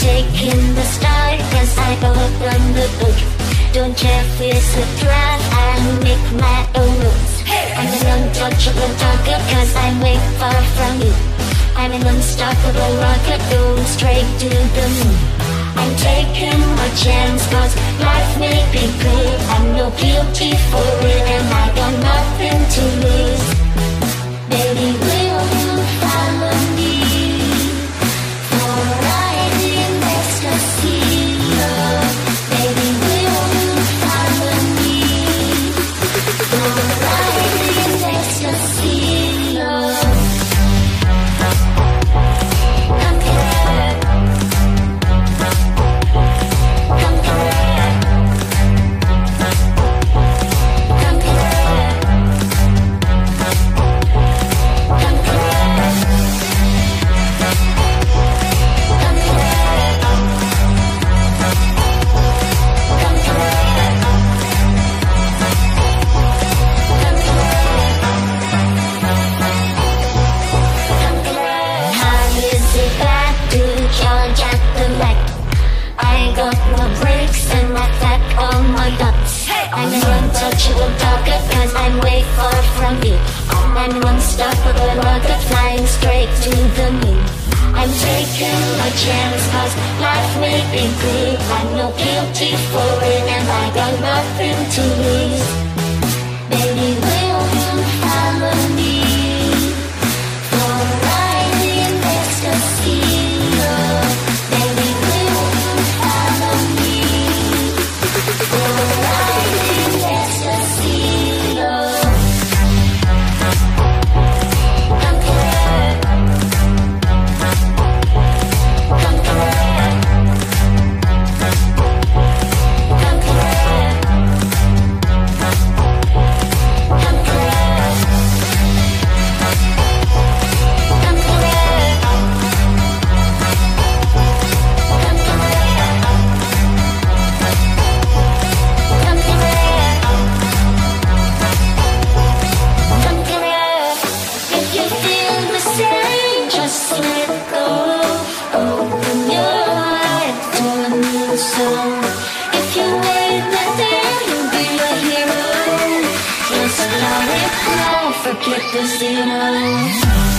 Taking the start cause I open the book. Don't care if it's a draft, I make my own rules. I'm an untouchable target cause I'm way far from you. I'm an unstoppable rocket going straight to the moon I'm taking my chance cause life may be good. I'm no guilty for it. And I got untouchable target cause I'm way far from you. I'm unstoppable rocket flying straight to the moon. I'm taking a chance cause life may be good. I'm no guilty for it and I got nothing to lose. forget this in my.